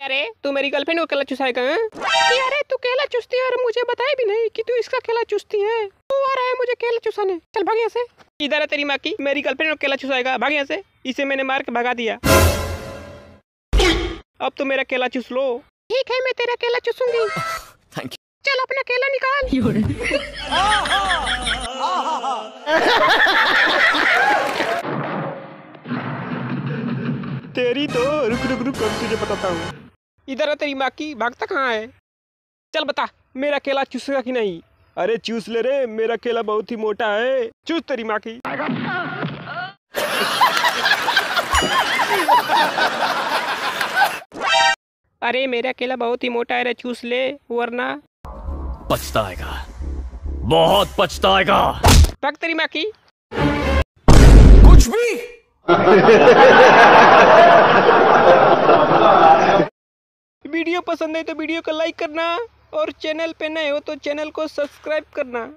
अरे तू मेरी गर्लफ्रेंड को केला चुसाएगा? अरे तू केला चुसती है और मुझे बताया भी नहीं कि तू इसका केला चुसती है। तू आ रहा है मुझे केला चुसाने। चल भाग यहाँ से। इधर है तेरी माँ की। मेरी गर्लफ्रेंड को केला चुसाएगा। भाग यहाँ से। इसे मैंने मार के भगा दिया। अब तो मेरा केला चुस लो। ठीक है मैं तेरा केला चुसूँगी। थैंक यू चल अपना केला निकाल। तेरी तो रुक रुक रुक तुझे बताता हूँ। इधर है तेरी माँ की भागता कहाँ है? चल बता मेरा केला चूसेगा कि नहीं? अरे चूस ले रे मेरा केला बहुत ही मोटा है। चूस तेरी माँ की। अरे मेरा केला बहुत ही मोटा है रे चूस ले वरना। पछताएगा। बहुत पछताएगा। भाग तेरी माँ की। कुछ भी। वीडियो पसंद है तो वीडियो को लाइक करना और चैनल पे नए हो तो चैनल को सब्सक्राइब करना।